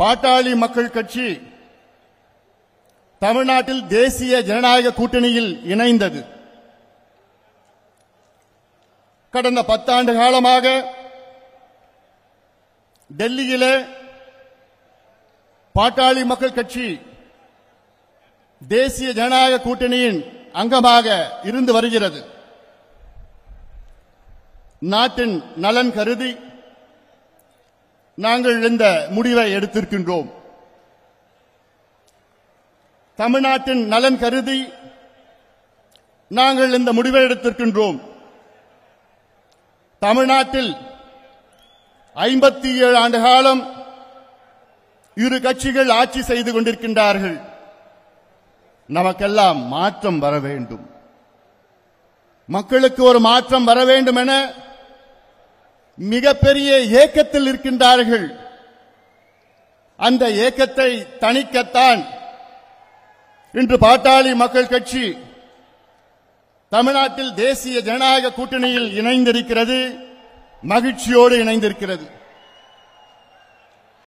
பாட்டாளி மக்கள் கட்சி தமிழ்நாட்டில் தேசிய ஜனநாயக கூட்டணியில் இணைந்தது. கடந்த பத்தாண்டு காலமாக டெல்லியிலே பாட்டாளி மக்கள் கட்சி தேசிய ஜனநாயக கூட்டணியின் அங்கமாக இருந்து வருகிறது. நாட்டின் நலன் கருதி நாங்கள் இந்த முடிவை எடுத்திருக்கின்றோம். தமிழ்நாட்டின் நலன் கருதி நாங்கள் இந்த முடிவை எடுத்திருக்கின்றோம். தமிழ்நாட்டில் ஐம்பத்தி ஏழு ஆண்டு காலம் இரு கட்சிகள் ஆட்சி செய்து கொண்டிருக்கின்றார்கள். நமக்கெல்லாம் மாற்றம் வர வேண்டும். மக்களுக்கு ஒரு மாற்றம் வர வேண்டும் என மிகப்பெரிய ஏக்கத்தில் இருக்கின்றார்கள். அந்த ஏக்கத்தை தணிக்கத்தான் இன்று பாட்டாளி மக்கள் கட்சி தமிழ்நாட்டில் தேசிய ஜனநாயக கூட்டணியில் இணைந்திருக்கிறது மகிழ்ச்சியோடு இணைந்திருக்கிறது.